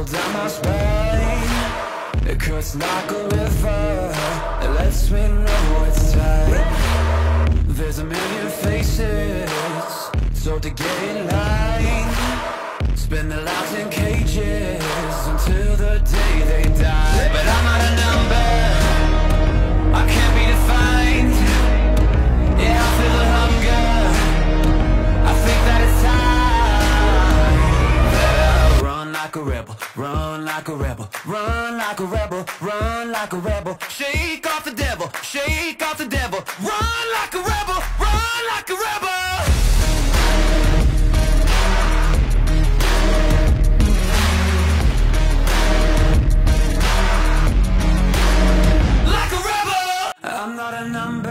pull down my spine It cuts like a river. It lets me know it's time There's a million faces. So to get in line Spend their lives in like a rebel, run like a rebel, run like a rebel, run like a rebel. Shake off the devil, shake off the devil. Run like a rebel, run like a rebel. Like a rebel. I'm not a number.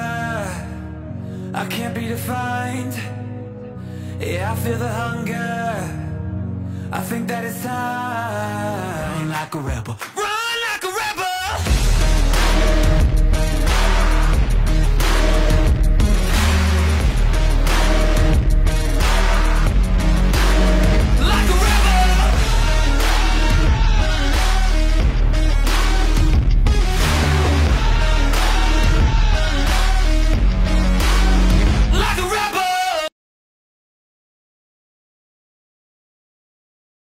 I can't be defined. Yeah, I feel the hunger. I think that it's time. Like a rebel.